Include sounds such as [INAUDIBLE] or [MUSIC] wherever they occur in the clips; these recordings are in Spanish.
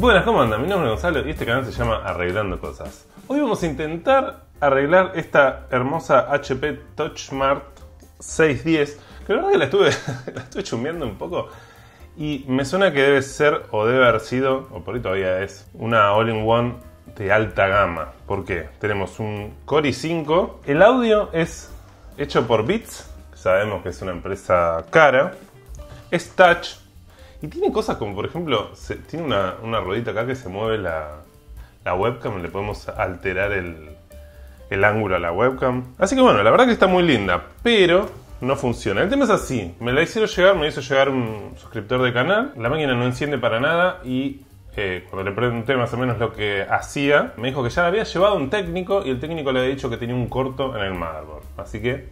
Buenas, ¿cómo andan? Mi nombre es Gonzalo y este canal se llama Arreglando Cosas. Hoy vamos a intentar arreglar esta hermosa HP TouchMart 610, que la verdad que la estuve, [LAUGHS] la un poco y me suena que debe ser o debe haber sido, o por ahí todavía es, una all-in-one de alta gama. ¿Por qué? Tenemos un Core i5, el audio es hecho por Beats, sabemos que es una empresa cara, es touch, y tiene cosas como, por ejemplo, se- tiene una, una ruedita acá que se mueve la, la webcam, le podemos alterar el, el ángulo a la webcam. Así que bueno, la verdad que está muy linda, pero no funciona. El tema es así, me la hicieron llegar, me hizo llegar un suscriptor de canal, la máquina no enciende para nada y eh, cuando le pregunté más o menos lo que hacía, me dijo que ya la había llevado un técnico y el técnico le había dicho que tenía un corto en el motherboard. Así que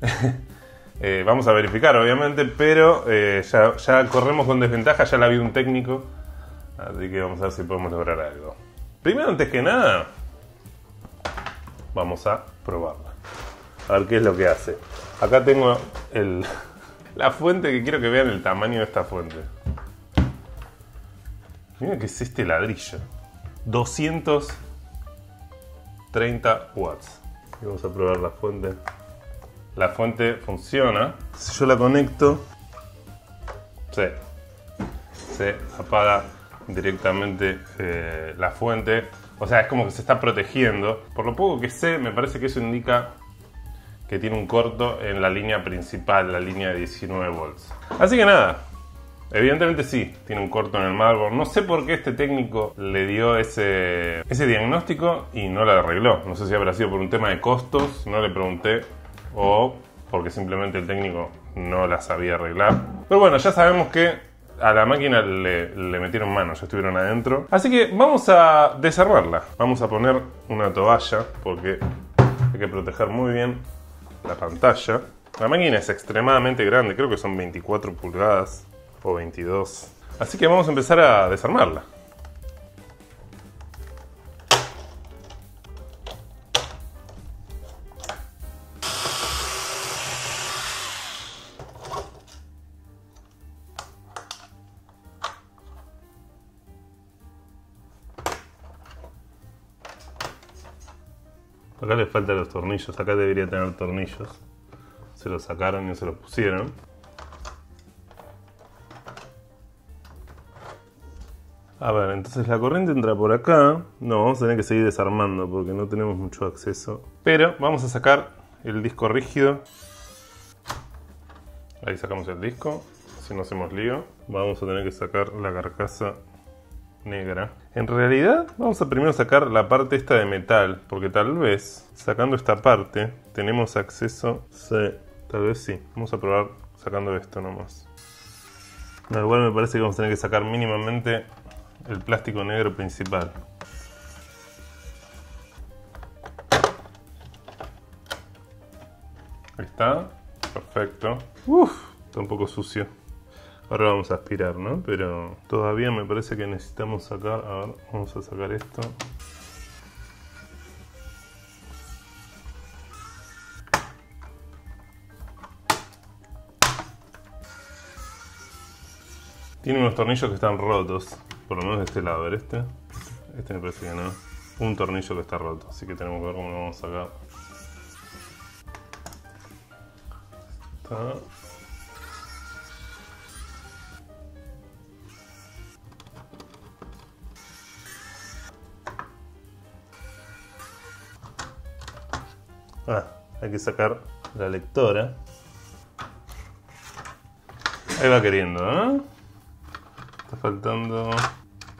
[LAUGHS] eh, vamos a verificar, obviamente, pero eh, ya, corremos con desventaja, ya la vi un técnico. Así que vamos a ver si podemos lograr algo. Primero, antes que nada, vamos a probarla. A ver qué es lo que hace. Acá tengo [LAUGHS] la fuente que quiero que vean el tamaño de esta fuente. Miren que es este ladrillo. 230 watts. Vamos a probar la fuente. La fuente funciona. Si yo la conecto, se, se apaga directamente eh, la fuente. O sea, es como que se está protegiendo. Por lo poco que sé, me parece que eso indica que tiene un corto en la línea principal, la línea de 19 volts. Así que nada, evidentemente sí, tiene un corto en el motherboard. No sé por qué este técnico le dio ese, ese diagnóstico y no la arregló. No sé si habrá sido por un tema de costos, no le pregunté, o porque simplemente el técnico no la sabía arreglar. Pero bueno, ya sabemos que a la máquina le, metieron mano, ya estuvieron adentro. Así que vamos a desarmarla. Vamos a poner una toalla porque hay que proteger muy bien la pantalla. La máquina es extremadamente grande, creo que son 24 pulgadas o 22. Así que vamos a empezar a desarmarla. Acá le faltan los tornillos, acá debería tener tornillos. Se los sacaron y se los pusieron. A ver, entonces la corriente entra por acá. No, vamos a tener que seguir desarmando porque no tenemos mucho acceso. Pero vamos a sacar el disco rígido. Ahí sacamos el disco. Si no hacemos lío. Vamos a tener que sacar la carcasa negra. En realidad, vamos a primero sacar la parte esta de metal, porque tal vez sacando esta parte tenemos acceso. Sí, tal vez sí. Vamos a probar sacando esto nomás. No, igual me parece que vamos a tener que sacar mínimamente el plástico negro principal. Ahí está, perfecto. Uf, está un poco sucio. Ahora vamos a aspirar, ¿no? Pero todavía me parece que necesitamos sacar... A ver, vamos a sacar esto. Tiene unos tornillos que están rotos. Por lo menos de este lado. A ver, este. Este me parece que no. Un tornillo que está roto. Así que tenemos que ver cómo lo vamos a sacar. Está. Ah, hay que sacar la lectora. Ahí va queriendo, ¿no? Está faltando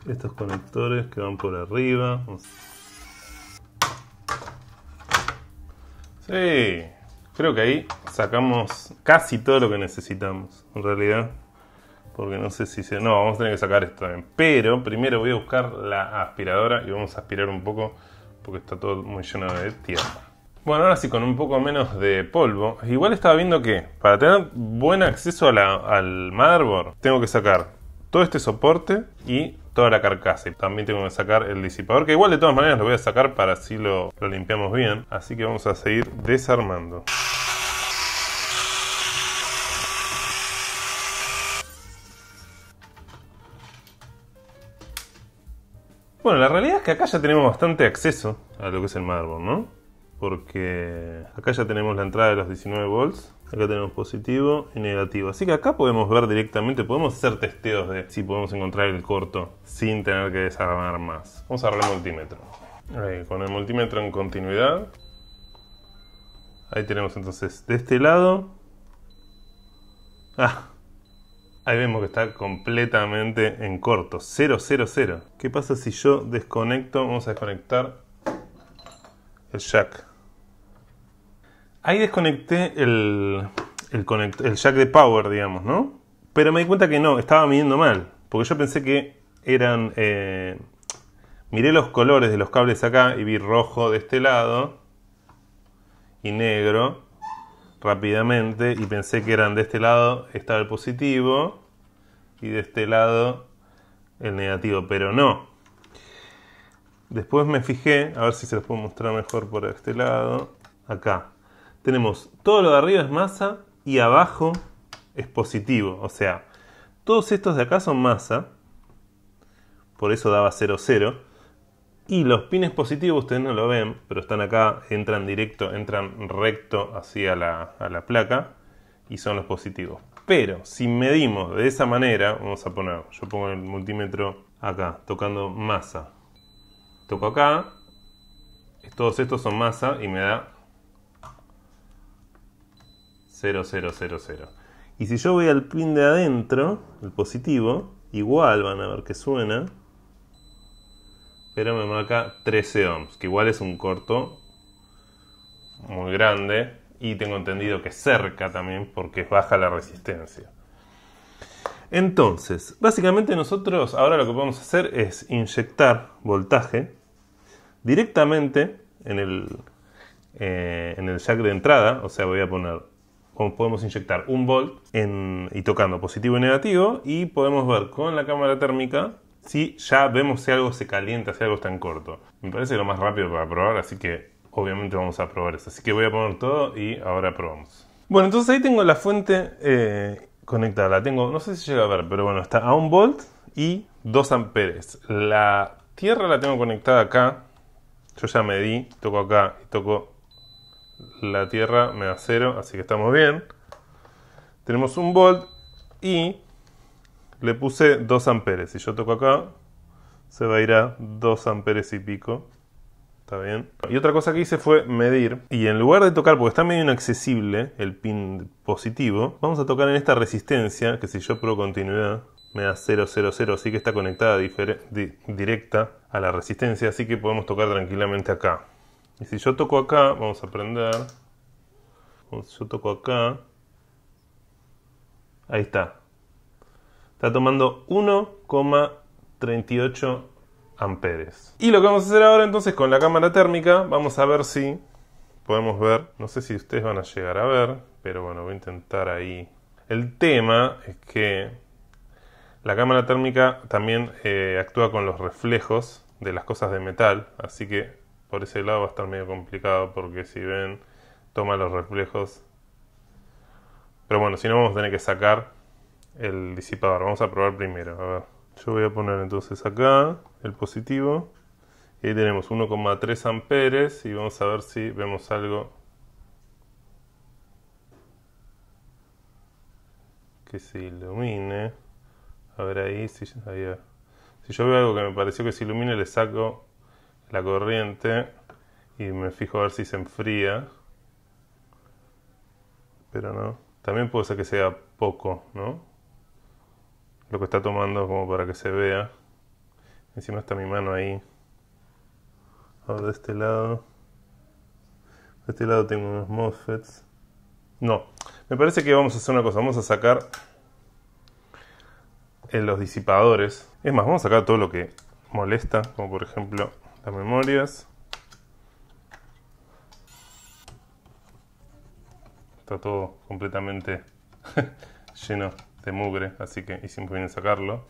estos conectores que van por arriba. Sí, creo que ahí sacamos casi todo lo que necesitamos, en realidad. Porque no sé si se... No, vamos a tener que sacar esto también. Pero primero voy a buscar la aspiradora y vamos a aspirar un poco porque está todo muy lleno de tierra. Bueno, ahora sí, con un poco menos de polvo. Igual estaba viendo que para tener buen acceso al motherboard, tengo que sacar todo este soporte y toda la carcasa. También tengo que sacar el disipador, que igual de todas maneras lo voy a sacar para así lo, lo limpiamos bien. Así que vamos a seguir desarmando. Bueno, la realidad es que acá ya tenemos bastante acceso a lo que es el motherboard, ¿no? Porque acá ya tenemos la entrada de los 19 volts, acá tenemos positivo y negativo. Así que acá podemos ver directamente, podemos hacer testeos de si podemos encontrar el corto sin tener que desarmar más. Vamos a ver el multímetro. Con el multímetro en continuidad. Ahí tenemos entonces de este lado. Ah, Ahí vemos que está completamente en corto. 0, 0, 0. ¿Qué pasa si yo desconecto? Vamos a desconectar el jack. Ahí desconecté el, jack de power, digamos, ¿no? Pero me di cuenta que no, estaba midiendo mal. Porque yo pensé que eran... Eh, miré los colores de los cables acá y vi rojo de este lado y negro rápidamente y pensé que eran de este lado estaba el positivo y de este lado el negativo, pero no. Después me fijé, a ver si se los puedo mostrar mejor por este lado. Acá. Tenemos todo lo de arriba es masa y abajo es positivo. O sea, todos estos de acá son masa. Por eso daba 0, 0. Y los pines positivos ustedes no lo ven, pero están acá, entran directo, entran recto hacia la, placa y son los positivos. Pero si medimos de esa manera, vamos a poner, yo pongo el multímetro acá, tocando masa. Toco acá, todos estos son masa y me da 0000. Y si yo voy al pin de adentro, el positivo, igual van a ver que suena pero me marca 13 ohms, que igual es un corto muy grande y tengo entendido que cerca también porque baja la resistencia. Entonces, básicamente nosotros ahora lo que podemos hacer es inyectar voltaje directamente en el, eh, en el jack de entrada, o sea, voy a poner, podemos inyectar un volt y tocando positivo y negativo y podemos ver con la cámara térmica si ya vemos si algo se calienta, si algo está en corto. Me parece lo más rápido para probar, así que obviamente vamos a probar eso. Así que voy a poner todo y ahora probamos. Bueno, entonces ahí tengo la fuente eh, conectada. La tengo, no sé si llega a ver, pero bueno, está a un volt y 2 amperes. La tierra la tengo conectada acá. Yo ya medí, toco acá y toco la tierra, me da cero, así que estamos bien. Tenemos un volt y le puse 2 amperes. Si yo toco acá, se va a ir a 2 amperes y pico. ¿Está bien? Y otra cosa que hice fue medir. Y en lugar de tocar, porque está medio inaccesible el pin positivo, vamos a tocar en esta resistencia, que si yo pruebo continuidad, me da 000, así que está conectada directa a la resistencia, así que podemos tocar tranquilamente acá. Y si yo toco acá, vamos a prender. Yo toco acá. Ahí está. Está tomando 1,38 amperes. Y lo que vamos a hacer ahora entonces con la cámara térmica, vamos a ver si podemos ver, no sé si ustedes van a llegar a ver, pero bueno, voy a intentar ahí. El tema es que la cámara térmica también eh, actúa con los reflejos de las cosas de metal, así que por ese lado va a estar medio complicado porque si ven, toma los reflejos. Pero bueno, si no vamos a tener que sacar el disipador. Vamos a probar primero. A ver. Yo voy a poner entonces acá el positivo. Y ahí tenemos 1,3 amperes. Y vamos a ver si vemos algo que se ilumine. A ver ahí si, ahí, si yo veo algo que me pareció que se ilumine, le saco la corriente y me fijo a ver si se enfría. Pero no. También puede ser que sea poco, ¿no? lo que está tomando como para que se vea. Encima está mi mano ahí. Ahora de este lado. De este lado tengo unos MOSFETs. No, me parece que vamos a hacer una cosa. Vamos a sacar en los disipadores. Es más, vamos a sacar todo lo que molesta, como por ejemplo las memorias. Está todo completamente [LAUGHS] lleno de mugre, así que hicimos bien en sacarlo.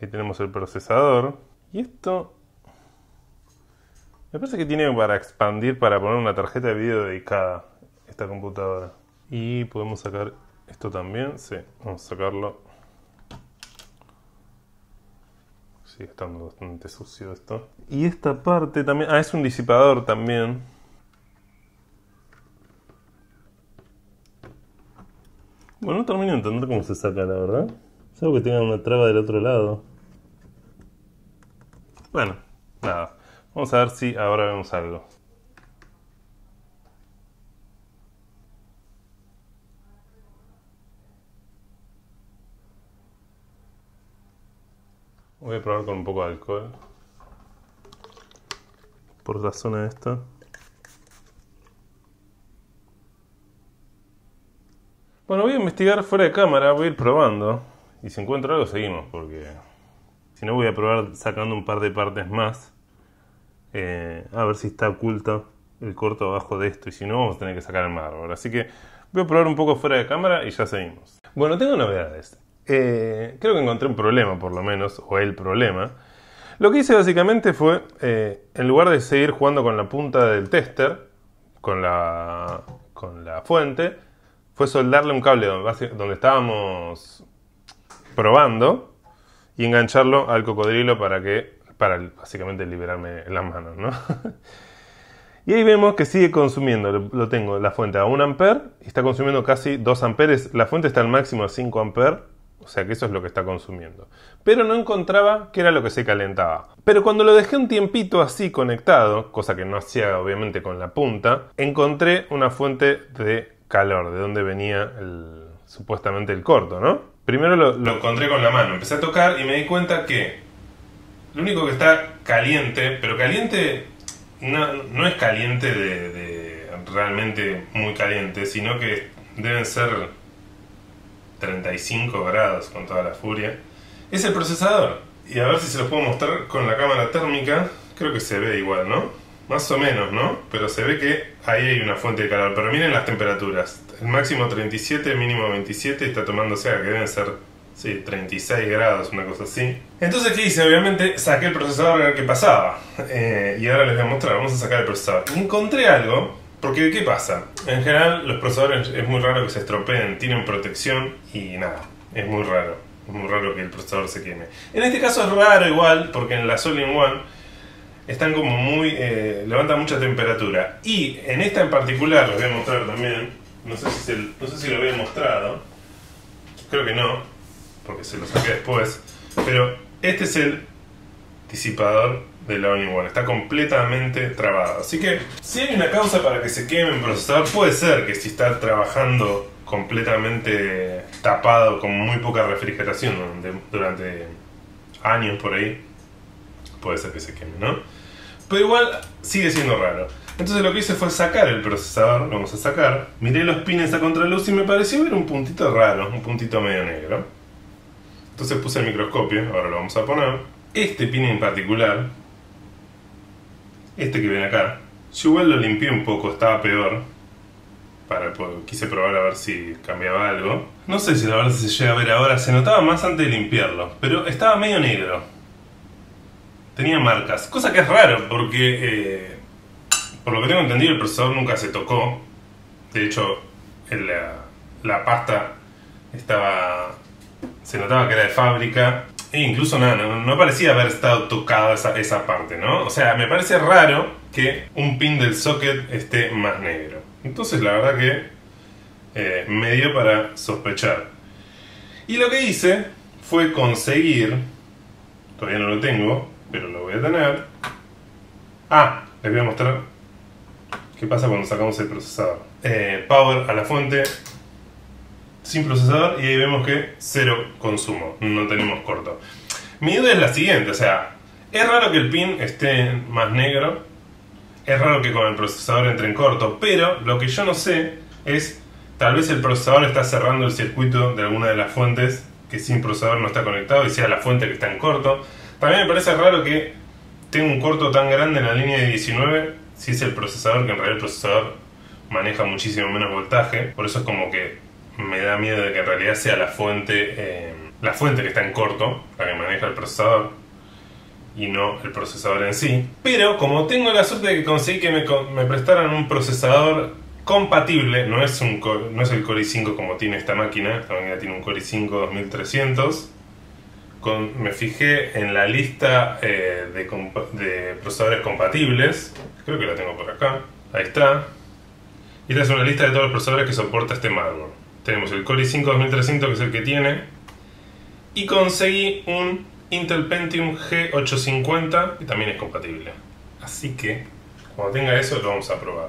Ahí tenemos el procesador. Y esto me parece que tiene para expandir para poner una tarjeta de video dedicada esta computadora. Y podemos sacar esto también. Sí, vamos a sacarlo. Sigue estando bastante sucio esto. Y esta parte también... Ah, es un disipador también. Bueno, no termino de entender cómo se saca, la verdad. Salvo que tenga una traba del otro lado. Bueno, nada. Vamos a ver si ahora vemos algo. Voy a probar con un poco de alcohol. Por la zona esta. Bueno, voy a investigar fuera de cámara, voy a ir probando. Y si encuentro algo, seguimos, porque si no, voy a probar sacando un par de partes más. Eh, a ver si está oculto el corto abajo de esto. Y si no, vamos a tener que sacar el mármol. Así que voy a probar un poco fuera de cámara y ya seguimos. Bueno, tengo novedades. Eh, creo que encontré un problema, por lo menos, o el problema. Lo que hice básicamente fue, eh, en lugar de seguir jugando con la punta del tester, con la, con la fuente, fue soldarle un cable donde, estábamos probando y engancharlo al cocodrilo para que, para básicamente liberarme las manos, ¿no? [LAUGHS] Y ahí vemos que sigue consumiendo, lo tengo la fuente a 1 amper y está consumiendo casi 2 amperes. La fuente está al máximo a 5 amperes o sea que eso es lo que está consumiendo. Pero no encontraba qué era lo que se calentaba. Pero cuando lo dejé un tiempito así conectado, cosa que no hacía obviamente con la punta, encontré una fuente de calor, de donde venía supuestamente el corto, ¿no? Primero lo, encontré con la mano, empecé a tocar y me di cuenta que lo único que está caliente, pero caliente no, es caliente de realmente muy caliente, sino que deben ser 35 grados con toda la furia, es el procesador. Y a ver si se los puedo mostrar con la cámara térmica. Creo que se ve igual, ¿no? Más o menos, ¿no? Pero se ve que ahí hay una fuente de calor. Pero miren las temperaturas. El máximo 37, el mínimo 27. Está tomando, o sea, que deben ser, sí, 36 grados, una cosa así. Entonces, ¿qué hice? Obviamente saqué el procesador a ver qué pasaba. Eh, y ahora les voy a mostrar. Vamos a sacar el procesador. Encontré algo porque, ¿qué pasa? En general, los procesadores es muy raro que se estropeen, tienen protección y nada, es muy raro. Es muy raro que el procesador se queme. En este caso es raro igual, porque en la All-in-One están como muy. Eh, levantan mucha temperatura. Y en esta en particular, les voy a mostrar también. No sé si lo había mostrado. Creo que no, porque se lo saqué después. Pero este es el disipador de la One. Está completamente trabado. Así que si hay una causa para que se queme un procesador, puede ser que si está trabajando completamente tapado con muy poca refrigeración durante años por ahí, puede ser que se queme, ¿no? Pero igual sigue siendo raro. Entonces lo que hice fue sacar el procesador, lo vamos a sacar, miré los pines a contraluz y me pareció ver un puntito raro, un puntito medio negro. Entonces puse el microscopio, ahora lo vamos a poner. Este pin en particular este que ven acá, yo igual lo limpié un poco, estaba peor. Para, quise probar a ver si cambiaba algo. No sé si la verdad se llega a ver ahora, se notaba más antes de limpiarlo, pero estaba medio negro. Tenía marcas, cosa que es raro porque, eh, por lo que tengo entendido, el procesador nunca se tocó. De hecho, la pasta estaba se notaba que era de fábrica e incluso nada, no, parecía haber estado tocada esa, esa parte, ¿no? O sea, me parece raro que un pin del socket esté más negro. Entonces la verdad que eh, me dio para sospechar. Y lo que hice fue conseguir, todavía no lo tengo, pero lo voy a tener. Ah, les voy a mostrar qué pasa cuando sacamos el procesador. Eh, power a la fuente, sin procesador y ahí vemos que cero consumo, no tenemos corto. Mi duda es la siguiente, o sea, es raro que el pin esté más negro, es raro que con el procesador entre en corto, pero lo que yo no sé es, tal vez el procesador está cerrando el circuito de alguna de las fuentes que sin procesador no está conectado y sea la fuente que está en corto. También me parece raro que tenga un corto tan grande en la línea de 19 si es el procesador, que en realidad el procesador maneja muchísimo menos voltaje, por eso es como que me da miedo de que en realidad sea la fuente, eh, la fuente que está en corto, la que maneja el procesador, y no el procesador en sí. Pero como tengo la suerte de que conseguí que me, prestaran un procesador compatible, no es, un, no es el Core i5 como tiene esta máquina, esta máquina tiene un Core i5 2300, con- me fijé en la lista eh, de, procesadores compatibles. Creo que la tengo por acá. Ahí está. Esta es una lista de todos los procesadores que soporta este mármol. Tenemos el Core i5 2300 que es el que tiene. Y conseguí un Intel Pentium G850 que también es compatible. Así que cuando tenga eso lo vamos a probar.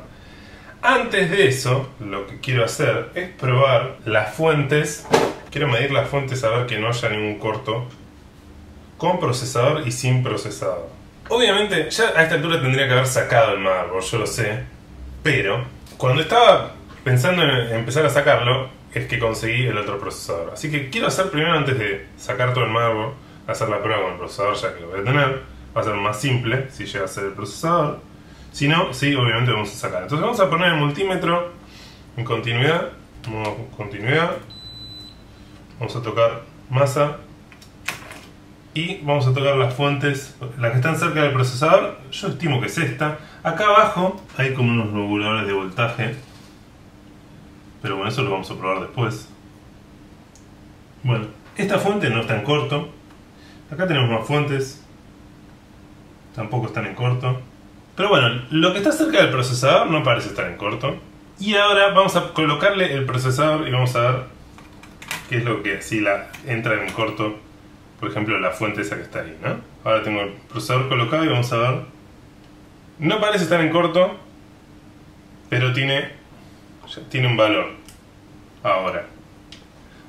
Antes de eso, lo que quiero hacer es probar las fuentes. Quiero medir las fuentes a ver que no haya ningún corto con procesador y sin procesador. Obviamente, ya a esta altura tendría que haber sacado el mármol, yo lo sé. Pero cuando estaba pensando en empezar a sacarlo, es que conseguí el otro procesador. Así que quiero hacer primero, antes de sacar todo el mármol, hacer la prueba con el procesador, ya que lo voy a tener. Va a ser más simple si llega a ser el procesador. Si no, sí, obviamente vamos a sacar. Entonces vamos a poner el multímetro en continuidad. Modo continuidad. Vamos a tocar masa. Y vamos a tocar las fuentes, las que están cerca del procesador. Yo estimo que es esta. Acá abajo hay como unos reguladores de voltaje. Pero bueno, eso lo vamos a probar después. Bueno, esta fuente no está en corto. Acá tenemos más fuentes. Tampoco están en corto. Pero bueno, lo que está cerca del procesador no parece estar en corto. Y ahora vamos a colocarle el procesador y vamos a ver qué es lo que si la entra en corto. Por ejemplo, la fuente esa que está ahí, ¿no? Ahora tengo el procesador colocado y vamos a ver. No parece estar en corto, pero tiene, tiene un valor. Ahora.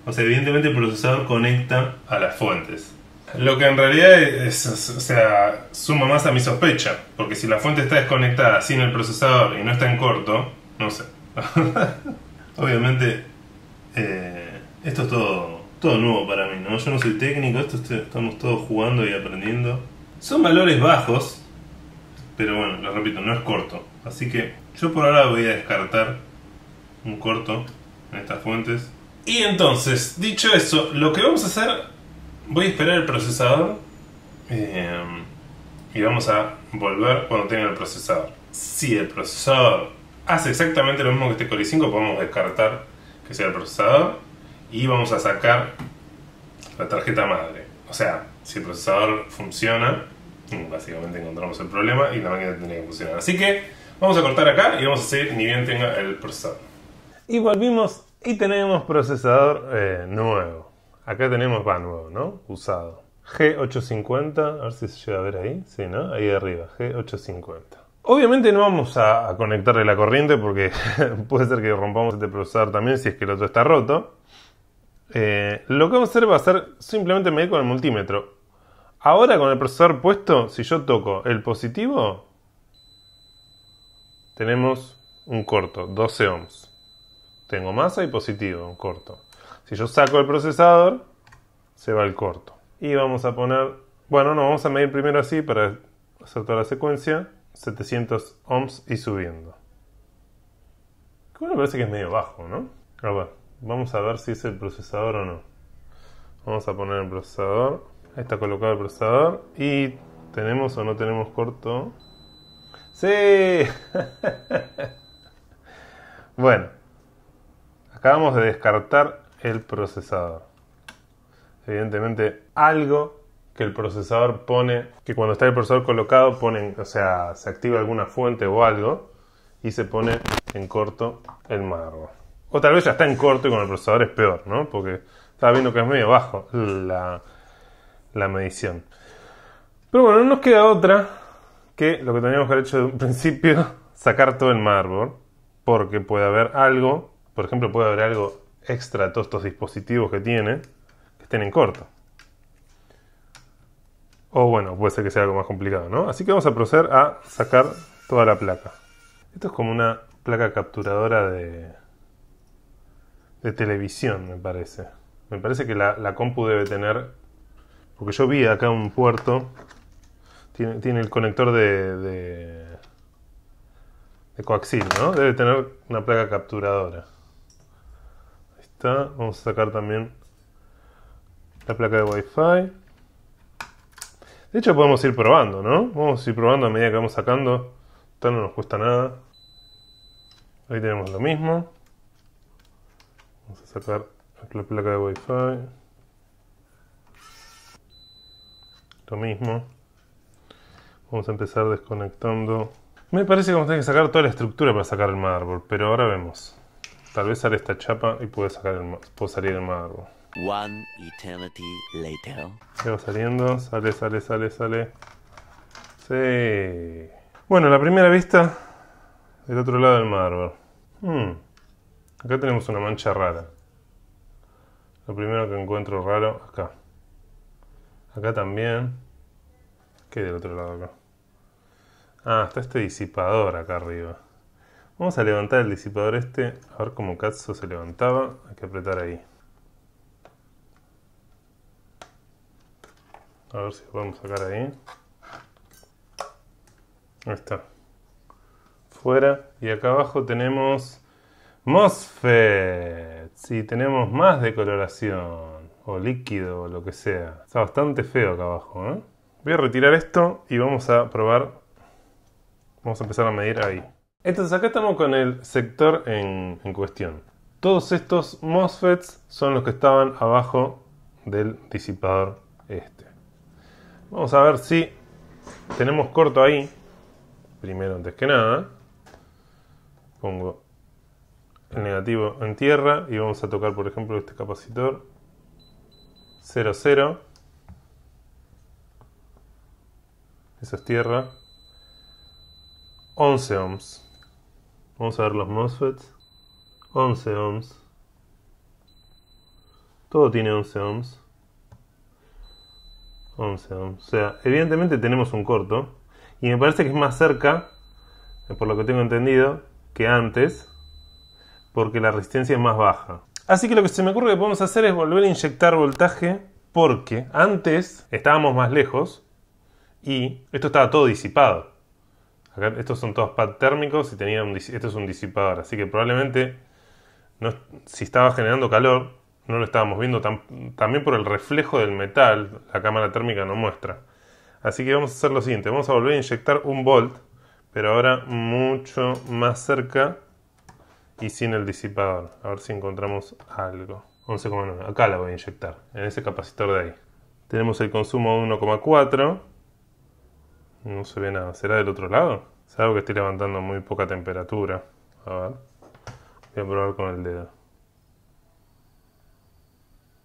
O sea, evidentemente el procesador conecta a las fuentes. Lo que en realidad es, o sea, suma más a mi sospecha. Porque si la fuente está desconectada sin el procesador y no está en corto, no sé. [LAUGHS] Obviamente, eh, esto es todo, todo nuevo para mí, ¿no? Yo no soy técnico, esto estamos todos jugando y aprendiendo. Son valores bajos, pero bueno, lo repito, no es corto. Así que yo por ahora voy a descartar un corto en estas fuentes. Y entonces, dicho eso, lo que vamos a hacer, voy a esperar el procesador eh, y vamos a volver cuando tenga el procesador. Si el procesador hace exactamente lo mismo que este Core i5, podemos descartar que sea el procesador y vamos a sacar la tarjeta madre. O sea, si el procesador funciona, básicamente encontramos el problema y la máquina tendría que funcionar. Así que vamos a cortar acá y vamos a seguir ni bien tenga el procesador. Y volvimos y tenemos procesador eh, nuevo. Acá tenemos, va nuevo, ¿no? Usado. G850, a ver si se llega a ver ahí. Sí, ¿no? Ahí arriba, G850. Obviamente no vamos a, conectarle la corriente porque [LAUGHS] puede ser que rompamos este procesador también si es que el otro está roto. Eh, lo que vamos a hacer va a ser simplemente medir con el multímetro. Ahora con el procesador puesto, si yo toco el positivo, tenemos un corto, 12 ohms. Tengo masa y positivo, corto. Si yo saco el procesador, se va el corto. Y vamos a poner, bueno, no, vamos a medir primero así para hacer toda la secuencia, 700 ohms y subiendo. Que bueno, parece que es medio bajo, ¿no? A ver, vamos a ver si es el procesador o no. Vamos a poner el procesador. Ahí está colocado el procesador. Y tenemos o no tenemos corto. ¡Sí! [LAUGHS] bueno, acabamos de descartar el procesador. Evidentemente, algo que el procesador pone, que cuando está el procesador colocado, ponen, o sea, se activa alguna fuente o algo y se pone en corto el mármol. O tal vez ya está en corto y con el procesador es peor, ¿no? Porque estaba viendo que es medio bajo la, la medición. Pero bueno, no nos queda otra que lo que teníamos que haber hecho de un [LAUGHS] principio, sacar todo el mármol, porque puede haber algo, por ejemplo, puede haber algo extra a todos estos dispositivos que tiene, que estén en corto. O bueno, puede ser que sea algo más complicado, ¿no? Así que vamos a proceder a sacar toda la placa. Esto es como una placa capturadora de, de televisión, me parece. Me parece que la, la compu debe tener, porque yo vi acá un puerto, tiene, tiene el conector de, de, de coaxil, ¿no? Debe tener una placa capturadora. Vamos a sacar también la placa de Wi-Fi. De hecho podemos ir probando, ¿no? Vamos a ir probando a medida que vamos sacando. Esto no nos cuesta nada. Ahí tenemos lo mismo. Vamos a sacar la placa de Wi-Fi. lo mismo. Vamos a empezar desconectando. Me parece que vamos a tener que sacar toda la estructura para sacar el motherboard, pero ahora vemos. Tal vez sale esta chapa y puede, sacar el, puede salir el motherboard. One eternity later. Ya va saliendo, sale, sale, sale, sale. Sí. Bueno, la primera vista del otro lado del motherboard. Hmm. Acá tenemos una mancha rara. Lo primero que encuentro raro, acá. Acá también. ¿Qué hay del otro lado acá? Ah, está este disipador acá arriba. Vamos a levantar el disipador este, a ver cómo Katsu se levantaba. Hay que apretar ahí. A ver si lo podemos sacar ahí. Ahí está. Fuera. Y acá abajo tenemos MOSFET. Sí, tenemos más decoloración. O líquido, o lo que sea. Está bastante feo acá abajo. ¿eh? Voy a retirar esto y vamos a probar. Vamos a empezar a medir ahí. Entonces acá estamos con el sector en, cuestión. Todos estos MOSFETs son los que estaban abajo del disipador este. Vamos a ver si tenemos corto ahí. Primero, antes que nada, pongo el negativo en tierra y vamos a tocar, por ejemplo, este capacitor 00. Eso es tierra. 11 ohms. Vamos a ver los MOSFETs. 11 ohms. Todo tiene 11 ohms. 11 ohms. O sea, evidentemente tenemos un corto. Y me parece que es más cerca, eh, por lo que tengo entendido, que antes. Porque la resistencia es más baja. Así que lo que se me ocurre que podemos hacer es volver a inyectar voltaje. Porque antes estábamos más lejos. Y esto estaba todo disipado. Estos son todos pads térmicos y tenía un, esto es un disipador. Así que probablemente si estaba generando calor, no lo estábamos viendo también por el reflejo del metal, la cámara térmica no muestra. Así que vamos a hacer lo siguiente, vamos a volver a inyectar un volt, pero ahora mucho más cerca y sin el disipador. A ver si encontramos algo. 11,9, acá la voy a inyectar, en ese capacitor de ahí. Tenemos el consumo de 1,4. No se ve nada. ¿Será del otro lado? Es algo que estoy levantando muy poca temperatura. A ver. Voy a probar con el dedo.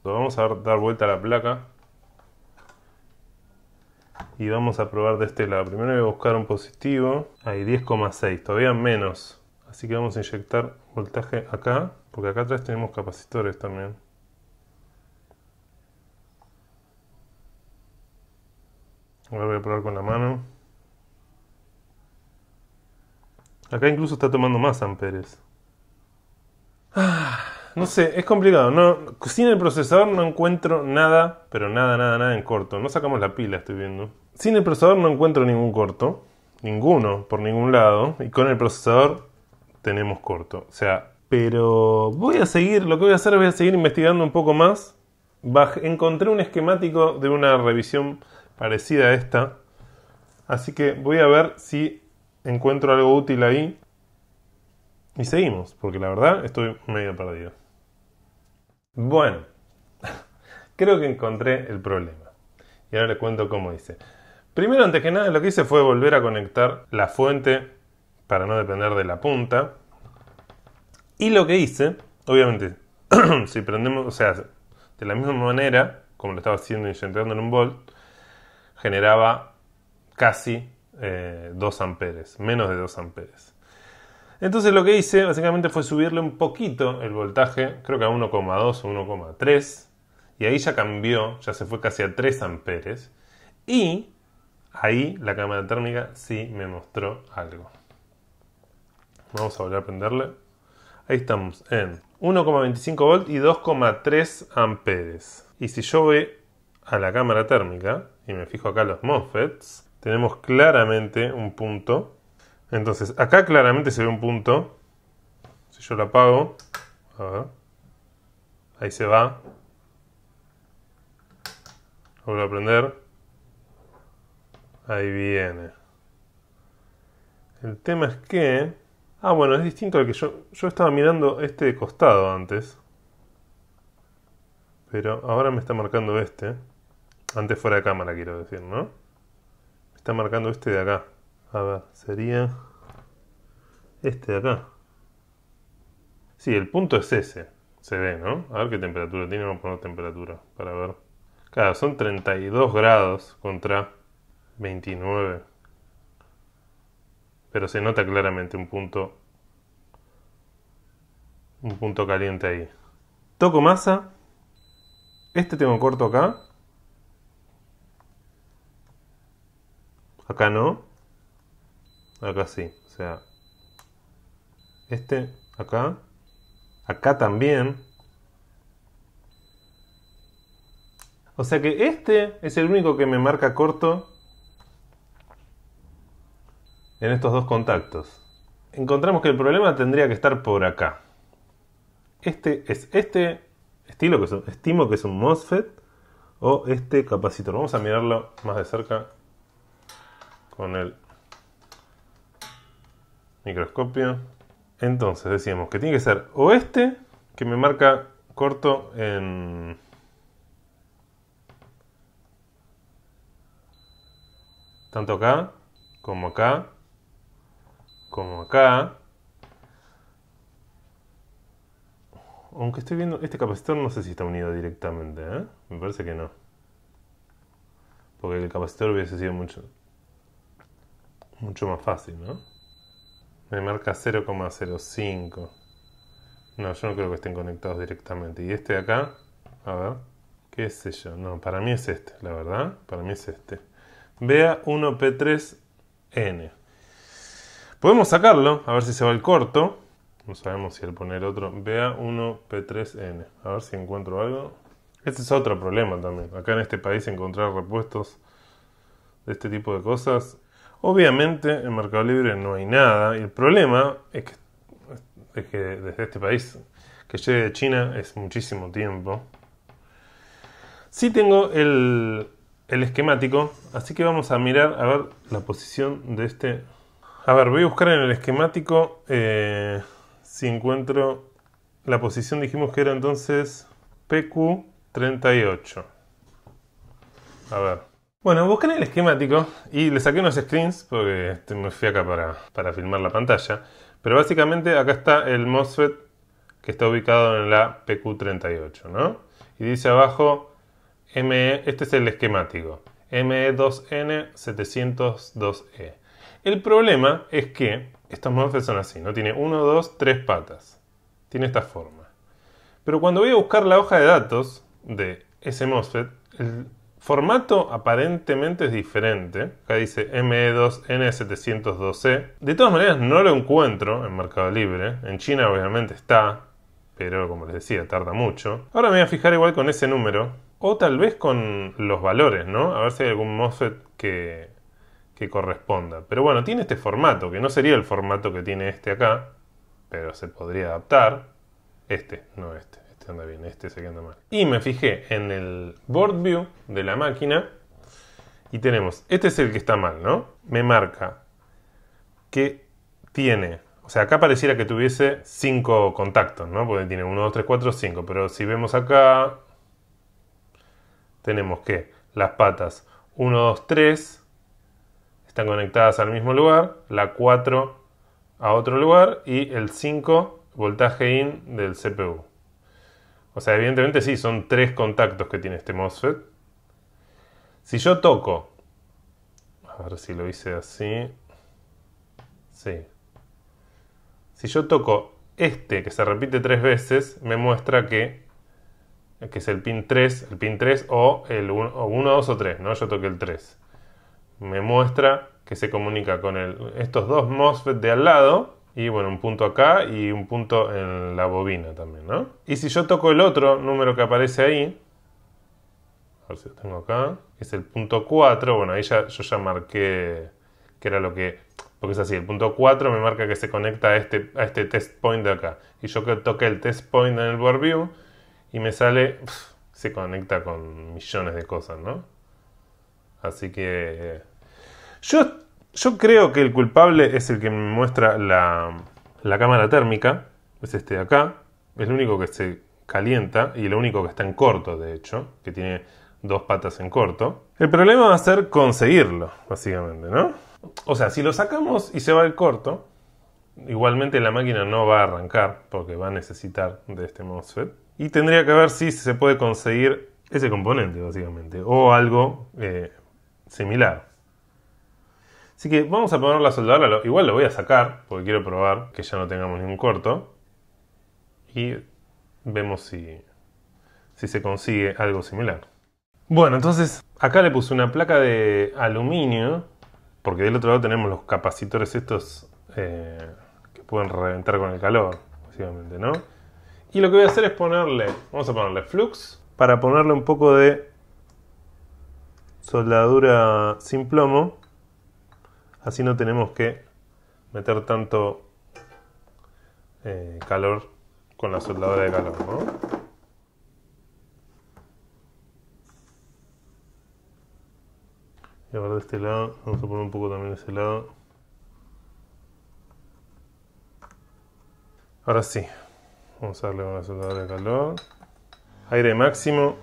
Vamos a dar vuelta a la placa. Y vamos a probar de este lado. Primero voy a buscar un positivo. Ahí, 10,6. Todavía menos. Así que vamos a inyectar voltaje acá. Porque acá atrás tenemos capacitores también. Ahora voy a probar con la mano. Acá incluso está tomando más amperes. Ah, no sé, es complicado. Sin el procesador no encuentro nada, pero nada, nada, nada en corto. No sacamos la pila, estoy viendo. Sin el procesador no encuentro ningún corto. Ninguno, por ningún lado. Y con el procesador tenemos corto. O sea, pero voy a seguir, lo que voy a hacer es voy a seguir investigando un poco más. encontré un esquemático de una revisión parecida a esta. Así que voy a ver si encuentro algo útil ahí. Y seguimos, porque la verdad estoy medio perdido. Bueno, [LAUGHS] creo que encontré el problema. Y ahora le cuento cómo hice. Primero, antes que nada, lo que hice fue volver a conectar la fuente para no depender de la punta. Y lo que hice, obviamente, [CLEARS THROAT] si prendemos, o sea, de la misma manera, como lo estaba haciendo inyectando en un volt, generaba casi 2 eh, amperes, menos de 2 amperes. Entonces lo que hice básicamente fue subirle un poquito el voltaje, creo que a 1,2 o 1,3, y ahí ya cambió, ya se fue casi a 3 amperes, y ahí la cámara térmica sí me mostró algo. Vamos a volver a prenderle. Ahí estamos en 1,25 volt y 2,3 amperes. Y si yo voy a la cámara térmica, y me fijo acá los MOSFETs, tenemos claramente un punto. Entonces, acá claramente se ve un punto. Si yo lo apago, a ver, ahí se va. Vuelvo a prender. Ahí viene. El tema es que... Ah, bueno, es distinto al que yo... Yo estaba mirando este de costado antes. Pero ahora me está marcando este. Antes fuera de cámara, quiero decir, ¿no? Me está marcando este de acá. A ver, sería este de acá. Sí, el punto es ese. Se ve, ¿no? A ver qué temperatura tiene. Vamos a poner temperatura para ver. Claro, son 32 grados contra 29. Pero se nota claramente un punto. Un punto caliente ahí. Toco masa. Este tengo corto acá. Acá no. Acá sí. O sea. Este acá. Acá también. O sea que este es el único que me marca corto en estos dos contactos. Encontramos que el problema tendría que estar por acá. Este es este estilo que es estimo que es un MOSFET o este capacitor. Vamos a mirarlo más de cerca con el microscopio. Entonces decíamos que tiene que ser o este que me marca corto en tanto acá como acá como acá. Aunque estoy viendo, este capacitor no sé si está unido directamente, ¿eh? Me parece que no. Porque el capacitor hubiese sido mucho, mucho más fácil, ¿no? Me marca 0,05. No, yo no creo que estén conectados directamente. Y este de acá, a ver, qué sé yo. No, para mí es este, la verdad. Para mí es este. BA1P3N. Podemos sacarlo, a ver si se va el corto. No sabemos si al poner otro. BA1P3N. A ver si encuentro algo. Este es otro problema también. Acá en este país encontrar repuestos de este tipo de cosas. Obviamente en Mercado Libre no hay nada. Y el problema es que, es que desde este país que llegue de China es muchísimo tiempo. Sí tengo el, el esquemático, así que vamos a mirar a ver la posición de este. A ver, voy a buscar en el esquemático eh, si encuentro la posición. Dijimos que era entonces PQ38. A ver. Bueno, busqué el esquemático y le saqué unos screens porque me fui acá para, para filmar la pantalla. Pero básicamente acá está el MOSFET que está ubicado en la PQ38, ¿no? Y dice abajo, ME, este es el esquemático, ME2N702E. El problema es que estos MOSFET son así, ¿no? Tiene 1, 2, 3 patas. Tiene esta forma. Pero cuando voy a buscar la hoja de datos de ese MOSFET, el formato aparentemente es diferente. Acá dice ME2N702C. De todas maneras, no lo encuentro en Mercado Libre. En China, obviamente, está. Pero como les decía, tarda mucho. Ahora me voy a fijar igual con ese número. O tal vez con los valores, ¿no? A ver si hay algún MOSFET que, que corresponda. Pero bueno, tiene este formato, que no sería el formato que tiene este acá. Pero se podría adaptar. Este, no este. Este anda bien, este se anda mal. Y me fijé en el board view de la máquina. Y tenemos, este es el que está mal, ¿no? Me marca que tiene, o sea, acá pareciera que tuviese 5 contactos, ¿no? Porque tiene 1, 2, 3, 4, 5. Pero si vemos acá, tenemos que las patas 1, 2, 3 están conectadas al mismo lugar, la 4 a otro lugar y el 5 voltaje in del CPU. O sea, evidentemente sí, son tres contactos que tiene este MOSFET. Si yo toco, a ver si lo hice así, sí. Si yo toco este que se repite tres veces, me muestra que, que es el pin 3, el pin 3 o el 1, 2 o 3, ¿no? Yo toqué el 3. Me muestra que se comunica con el, estos dos MOSFET de al lado y bueno, un punto acá y un punto en la bobina también, ¿no? Y si yo toco el otro número que aparece ahí, a ver si lo tengo acá, es el punto 4, bueno, ahí ya, yo ya marqué que era lo que, porque es así, el punto 4 me marca que se conecta a este, a este test point de acá. Y yo que toqué el test point en el board view y me sale, se conecta con millones de cosas, ¿no? Así que... Yo yo creo que el culpable es el que me muestra la, la, cámara térmica, es este de acá, es el único que se calienta y el único que está en corto, de hecho, que tiene dos patas en corto. El problema va a ser conseguirlo, básicamente, ¿no? O sea, si lo sacamos y se va el corto, igualmente la máquina no va a arrancar porque va a necesitar de este MOSFET. Y tendría que ver si se puede conseguir ese componente, básicamente, o algo eh, similar. Así que vamos a poner la soldadora, igual lo voy a sacar porque quiero probar que ya no tengamos ningún corto. Y vemos si, si se consigue algo similar. Bueno, entonces acá le puse una placa de aluminio, porque del otro lado tenemos los capacitores estos eh, que pueden reventar con el calor, básicamente, ¿no? Y lo que voy a hacer es ponerle, vamos a ponerle flux, para ponerle un poco de soldadura sin plomo, así no tenemos que meter tanto eh, calor con la soldadura de calor, ¿no? Y ahora de este lado, vamos a poner un poco también de ese lado. Ahora sí, vamos a darle una soldadora de calor. Aire máximo.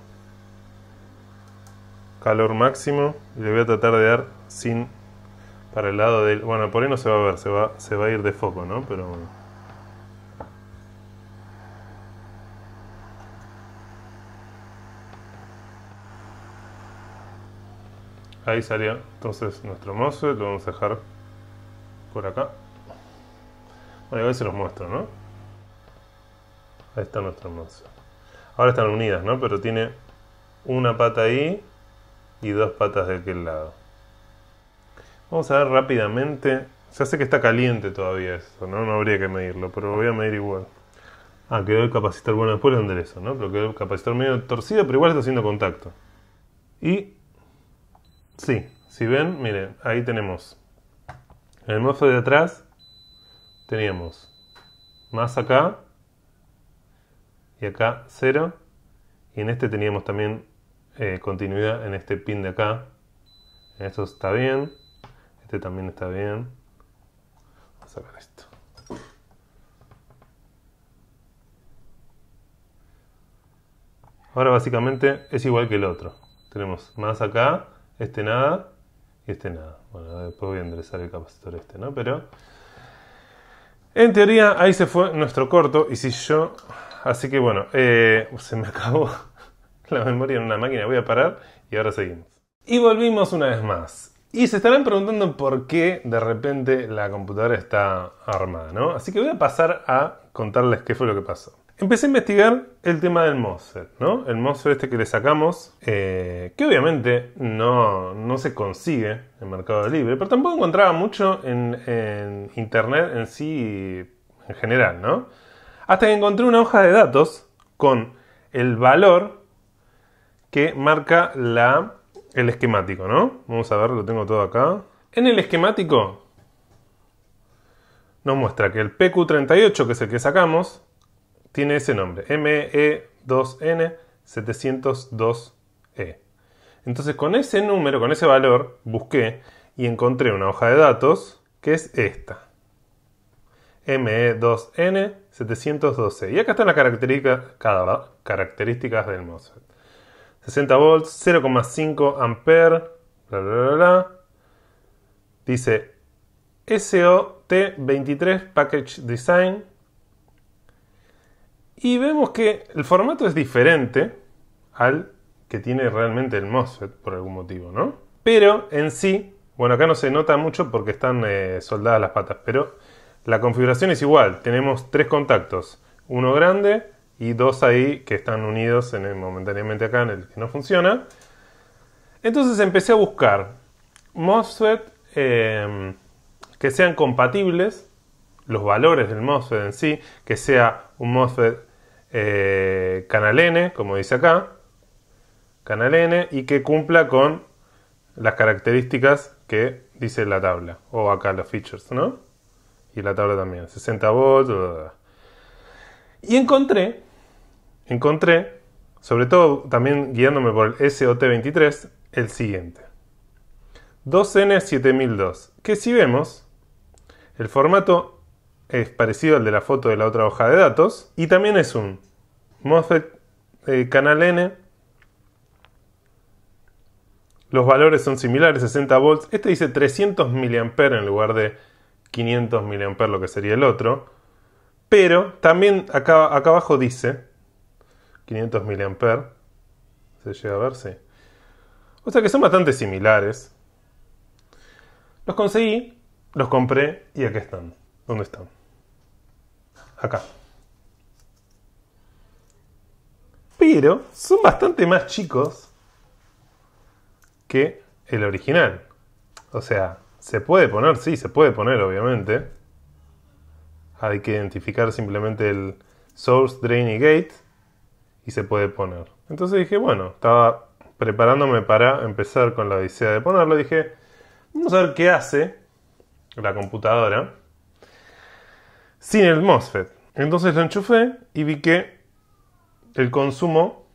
Calor máximo. Y le voy a tratar de dar sin para el lado del... Bueno, por ahí no se va a ver, se va, se va a ir de foco, ¿no? Pero bueno. Ahí salió entonces nuestro mouse, lo vamos a dejar por acá. Bueno, a ver si los muestro, ¿no? Ahí está nuestro mouse. Ahora están unidas, ¿no? Pero tiene una pata ahí y dos patas de aquel lado. Vamos a ver rápidamente. Ya sé que está caliente todavía eso, ¿no? No habría que medirlo, pero lo voy a medir igual. Ah, quedó el capacitor, bueno, después lo enderezo, ¿no? Pero quedó el capacitor medio torcido, pero igual está haciendo contacto. Y Sí, si ven, miren, ahí tenemos. En el mozo de atrás teníamos más acá y acá cero. Y en este teníamos también eh, continuidad en este pin de acá. Esto está bien. Este también está bien. Vamos a ver esto. Ahora básicamente es igual que el otro. Tenemos más acá este nada y este nada. Bueno, después voy a enderezar el capacitor este, ¿no? Pero en teoría ahí se fue nuestro corto y si yo... Así que bueno, eh, se me acabó [LAUGHS] la memoria en una máquina, voy a parar y ahora seguimos. Y volvimos una vez más. Y se estarán preguntando por qué de repente la computadora está armada, ¿no? Así que voy a pasar a contarles qué fue lo que pasó. Empecé a investigar el tema del MOSFET, ¿no? El MOSFET este que le sacamos, eh, que obviamente no, se consigue en Mercado Libre, pero tampoco encontraba mucho en, Internet en sí, en general, ¿no? Hasta que encontré una hoja de datos con el valor que marca la, el esquemático, ¿no? Vamos a ver, lo tengo todo acá. En el esquemático nos muestra que el PQ38, que es el que sacamos, tiene ese nombre, ME2N702E. Entonces con ese número, con ese valor, busqué y encontré una hoja de datos que es esta. ME2N712E. Y acá están las características, del MOSFET. 60 volts, 0,5 ampere, bla, bla, bla, Dice SOT23 Package Design y vemos que el formato es diferente al que tiene realmente el MOSFET por algún motivo, ¿no? Pero en sí, bueno, acá no se nota mucho porque están eh, soldadas las patas, pero la configuración es igual. Tenemos tres contactos, uno grande y dos ahí que están unidos en el, momentáneamente acá en el que no funciona. Entonces empecé a buscar MOSFET em, que sean compatibles, los valores del MOSFET en sí, que sea un MOSFET eh, canal N, como dice acá, canal N, y que cumpla con las características que dice la tabla, o acá los features, ¿no? Y la tabla también, 60 volts, y encontré, encontré, sobre todo también guiándome por el SOT23, el siguiente. 2N7002, que si vemos, el formato es parecido al de la foto de la otra hoja de datos. Y también es un MOSFET eh, canal N Los valores son similares, 60 volts. Este dice 300 mA en lugar de 500 mA, lo que sería el otro. Pero también acá, acá abajo dice 500 mA. ¿Se llega a ver? Sí. O sea que son bastante similares. Los conseguí, los compré y aquí están. ¿Dónde están? Acá. Pero son bastante más chicos que el original. O sea, se puede poner, sí, se puede poner, obviamente. Hay que identificar simplemente el source, drain y gate y se puede poner. Entonces dije, bueno, estaba preparándome para empezar con la odisea de ponerlo. Dije, vamos a ver qué hace la computadora sin el MOSFET. Entonces lo enchufé y vi que el consumo,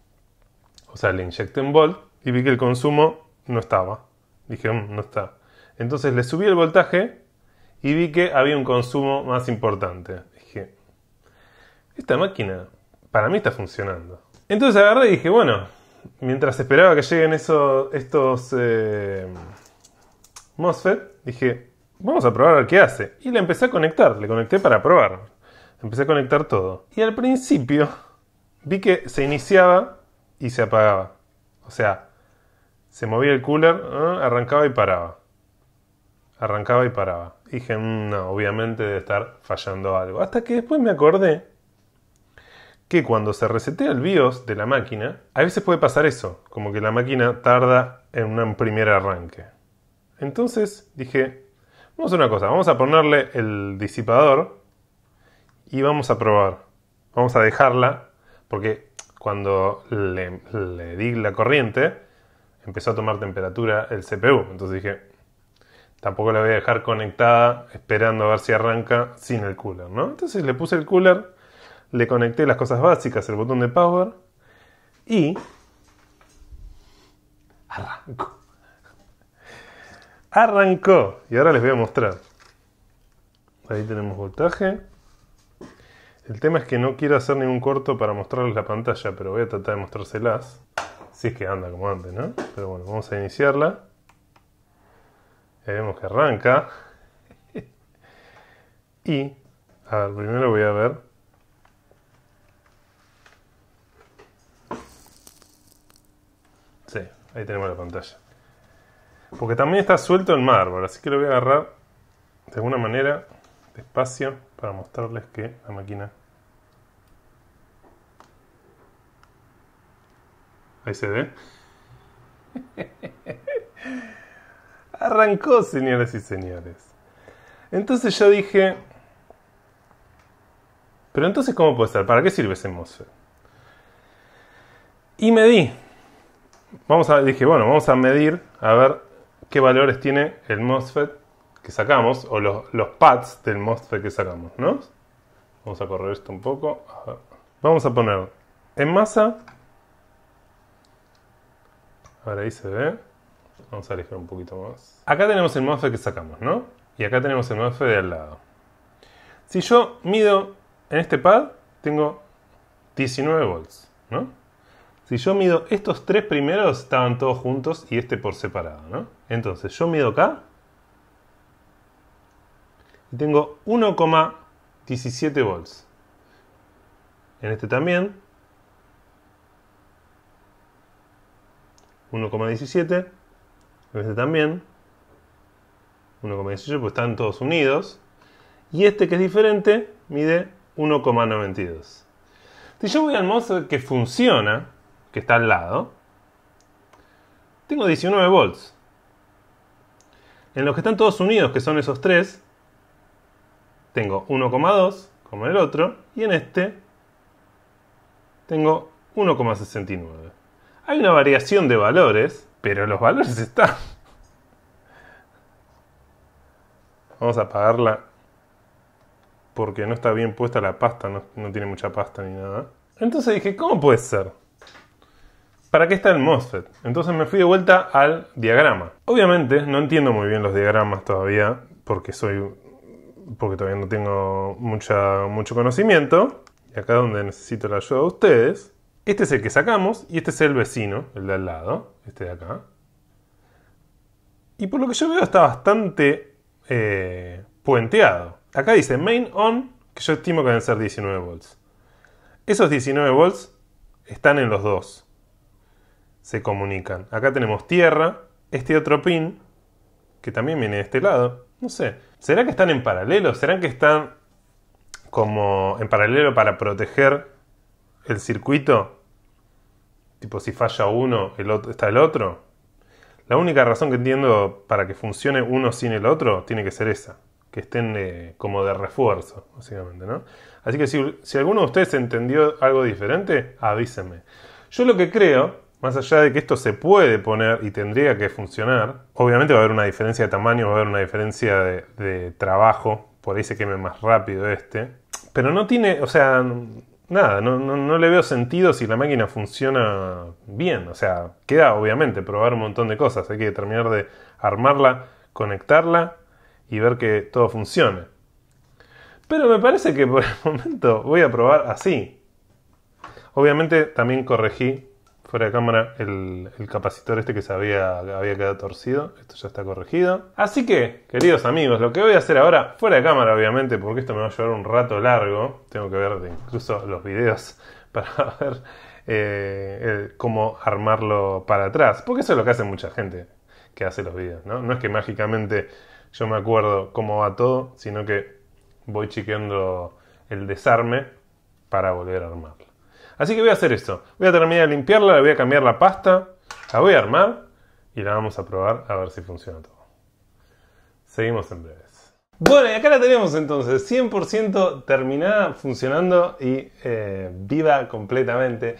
o sea, le inyecté en volt y vi que el consumo no estaba. Dije, mm, no está. Entonces le subí el voltaje y vi que había un consumo más importante. Dije, esta máquina para mí está funcionando. Entonces agarré y dije, bueno, mientras esperaba que lleguen estos eh, MOSFET, dije, vamos a probar a ver qué hace. Y le empecé a conectar, le conecté para probar. Empecé a conectar todo. Y al principio vi que se iniciaba y se apagaba. O sea, se movía el cooler, arrancaba y paraba. Arrancaba y paraba. Dije, mm, no, obviamente debe estar fallando algo. Hasta que después me acordé que cuando se resetea el BIOS de la máquina, a veces puede pasar eso, como que la máquina tarda en un primer arranque. Entonces dije, vamos a una cosa, vamos a ponerle el disipador y vamos a probar. Vamos a dejarla, porque cuando le, le di la corriente, empezó a tomar temperatura el CPU. Entonces dije, tampoco la voy a dejar conectada esperando a ver si arranca sin el cooler, ¿no? Entonces le puse el cooler le conecté las cosas básicas, el botón de power y arrancó. Arrancó. Y ahora les voy a mostrar. Ahí tenemos voltaje. El tema es que no quiero hacer ningún corto para mostrarles la pantalla, pero voy a tratar de mostrárselas. Si es que anda como antes, ¿no? Pero bueno, vamos a iniciarla. Ya vemos que arranca. [LAUGHS] y, a ver, primero voy a ver Sí, ahí tenemos la pantalla. Porque también está suelto el mármol, así que lo voy a agarrar de alguna manera despacio para mostrarles que la máquina... Ahí se ve. [LAUGHS] Arrancó, señores y señores. Entonces yo dije... Pero entonces, ¿cómo puede ser? ¿Para qué sirve ese MOSFET? Y me di vamos a, dije, bueno, vamos a medir a ver qué valores tiene el MOSFET que sacamos, o los, pads del MOSFET que sacamos, ¿no? Vamos a correr esto un poco. Vamos a poner en masa. Ahora ahí se ve. Vamos a alejar un poquito más. Acá tenemos el MOSFET que sacamos, ¿no? Y acá tenemos el MOSFET de al lado. Si yo mido en este pad, tengo 19 volts, ¿no? Si yo mido estos tres primeros, estaban todos juntos y este por separado, ¿no? Entonces yo mido acá y tengo 1,17 volts. En este también. 1,17. En este también. 1,18 pues están todos unidos. Y este que es diferente mide 1,92. Si yo voy al modo que funciona, que está al lado, tengo 19 volts. En los que están todos unidos, que son esos tres, tengo 1,2 como en el otro, y en este tengo 1,69. Hay una variación de valores, pero los valores [LAUGHS] están. Vamos a apagarla porque no está bien puesta la pasta, no, no tiene mucha pasta ni nada. Entonces dije, ¿cómo puede ser? ¿Para qué está el MOSFET? Entonces me fui de vuelta al diagrama. Obviamente no entiendo muy bien los diagramas todavía, porque soy porque todavía no tengo mucha, mucho conocimiento. Y acá donde necesito la ayuda de ustedes. Este es el que sacamos y este es el vecino, el de al lado, este de acá. Y por lo que yo veo está bastante eh, puenteado. Acá dice main on, que yo estimo que deben ser 19 volts. Esos 19 volts están en los dos. Se comunican. Acá tenemos tierra, este otro pin, que también viene de este lado. No sé. ¿Será que están en paralelo? ¿Será que están como en paralelo para proteger el circuito? Tipo, si falla uno, está el otro. La única razón que entiendo para que funcione uno sin el otro tiene que ser esa. Que estén eh, como de refuerzo, básicamente, ¿no? Así que si, si alguno de ustedes entendió algo diferente, avísenme. Yo lo que creo, más allá de que esto se puede poner y tendría que funcionar, obviamente va a haber una diferencia de tamaño, va a haber una diferencia de, trabajo, por ahí se queme más rápido este, pero no tiene, o sea, nada, no, no, no, le veo sentido si la máquina funciona bien. O sea, queda obviamente probar un montón de cosas. Hay que terminar de armarla, conectarla y ver que todo funcione. Pero me parece que por el momento voy a probar así. Obviamente también corregí fuera de cámara el, capacitor este que se había, había quedado torcido. Esto ya está corregido. Así que, queridos amigos, lo que voy a hacer ahora, fuera de cámara obviamente, porque esto me va a llevar un rato largo. Tengo que ver incluso los videos [LAUGHS] para ver eh, cómo armarlo para atrás. Porque eso es lo que hace mucha gente que hace los videos. ¿no? no es que mágicamente yo me acuerdo cómo va todo, sino que voy chequeando el desarme para volver a armarlo. Así que voy a hacer esto. Voy a terminar de limpiarla, le voy a cambiar la pasta, la voy a armar y la vamos a probar a ver si funciona todo. Seguimos en breves. Bueno, y acá la tenemos entonces, 100% terminada, funcionando y eh, viva completamente.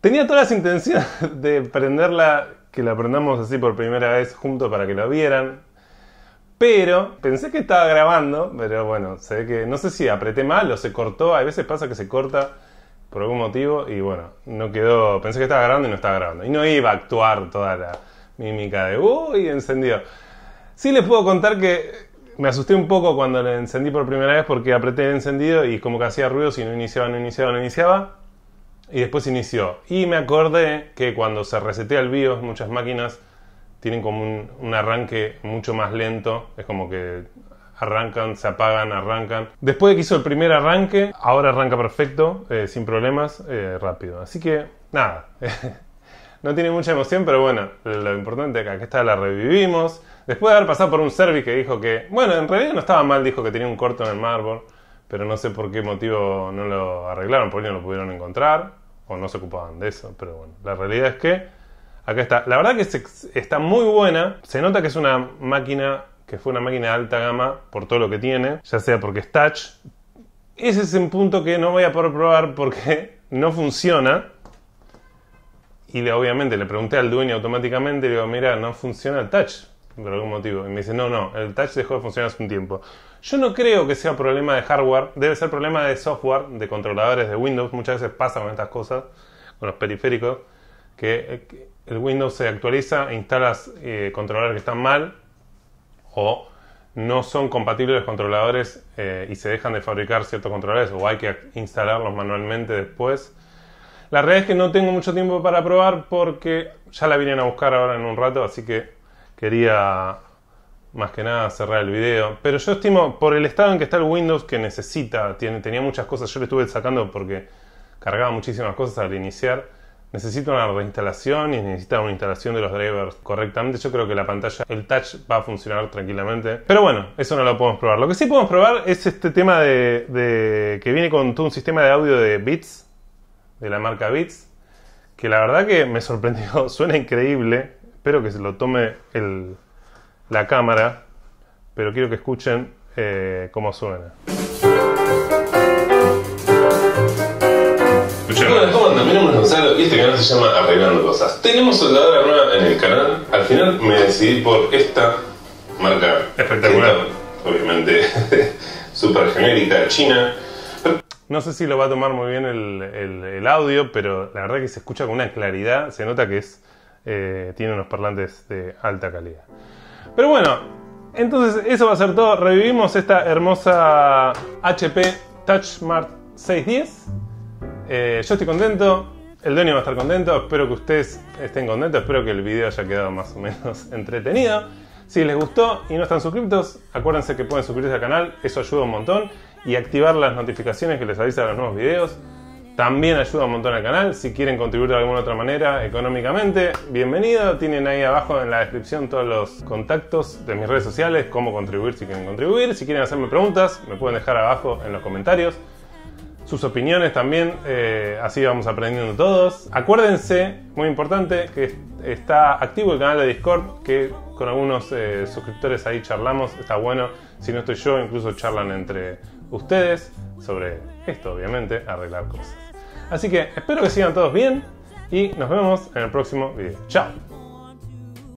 Tenía todas las intenciones [LAUGHS] de prenderla, que la prendamos así por primera vez junto para que la vieran. Pero pensé que estaba grabando, pero bueno, se que no sé si apreté mal o se cortó. A veces pasa que se corta por algún motivo y bueno, no quedó, pensé que estaba grabando y no estaba grabando. Y no iba a actuar toda la mímica de uy, encendió. Sí les puedo contar que me asusté un poco cuando le encendí por primera vez porque apreté el encendido y como que hacía ruido si no iniciaba, no iniciaba, no iniciaba. Y después inició. Y me acordé que cuando se resetea el BIOS, muchas máquinas tienen como un, un arranque mucho más lento. Es como que arrancan, se apagan, arrancan. Después de que hizo el primer arranque, ahora arranca perfecto, eh, sin problemas, eh, rápido. Así que, nada, [LAUGHS] no tiene mucha emoción, pero bueno, lo importante es que acá está, la revivimos. Después de haber pasado por un service que dijo que, bueno, en realidad no estaba mal, dijo que tenía un corto en el mármol, pero no sé por qué motivo no lo arreglaron, porque no lo pudieron encontrar, o no se ocupaban de eso, pero bueno, la realidad es que acá está. La verdad que está muy buena, se nota que es una máquina que fue una máquina de alta gama por todo lo que tiene, ya sea porque es touch. Ese es un punto que no voy a poder probar porque [LAUGHS] no funciona. Y le, obviamente le pregunté al dueño automáticamente, le digo, mira, no funciona el touch por algún motivo. Y me dice, no, no, el touch dejó de funcionar hace un tiempo. Yo no creo que sea problema de hardware, debe ser problema de software, de controladores de Windows. Muchas veces pasa con estas cosas, con los periféricos, que el Windows se actualiza, instalas eh, controladores que están mal o no son compatibles los controladores eh, y se dejan de fabricar ciertos controladores o hay que instalarlos manualmente después. La realidad es que no tengo mucho tiempo para probar porque ya la vienen a buscar ahora en un rato, así que quería más que nada cerrar el video. Pero yo estimo, por el estado en que está el Windows que necesita, tenía muchas cosas, yo le estuve sacando porque cargaba muchísimas cosas al iniciar necesita una reinstalación y necesita una instalación de los drivers correctamente. Yo creo que la pantalla, el touch va a funcionar tranquilamente. Pero bueno, eso no lo podemos probar. Lo que sí podemos probar es este tema de, que viene con todo un sistema de audio de Beats, de la marca Beats, que la verdad que me sorprendió, [LAUGHS] suena increíble. Espero que se lo tome la cámara, pero quiero que escuchen eh, cómo suena. Bueno, y este canal se llama Arreglando Cosas. Tenemos soldadora nueva en el canal. Al final me decidí por esta marca espectacular, obviamente [LAUGHS] súper genérica, china. No sé si lo va a tomar muy bien el, el, el, audio, pero la verdad que se escucha con una claridad. Se nota que es eh, tiene unos parlantes de alta calidad. Pero bueno, entonces eso va a ser todo. Revivimos esta hermosa HP TouchSmart 610 eh, yo estoy contento. El dueño va a estar contento, espero que ustedes estén contentos, espero que el video haya quedado más o menos [LAUGHS] entretenido. Si les gustó y no están suscritos, acuérdense que pueden suscribirse al canal, eso ayuda un montón. Y activar las notificaciones que les avisa de los nuevos videos. También ayuda un montón al canal. Si quieren contribuir de alguna otra manera económicamente, bienvenido. Tienen ahí abajo en la descripción todos los contactos de mis redes sociales, cómo contribuir si quieren contribuir. Si quieren hacerme preguntas, me pueden dejar abajo en los comentarios. Sus opiniones también, eh, así vamos aprendiendo todos. Acuérdense, muy importante, que está activo el canal de Discord, que con algunos eh, suscriptores ahí charlamos. Está bueno, si no estoy yo, incluso charlan entre ustedes sobre esto, obviamente, arreglar cosas. Así que espero que sigan todos bien y nos vemos en el próximo video. Chao.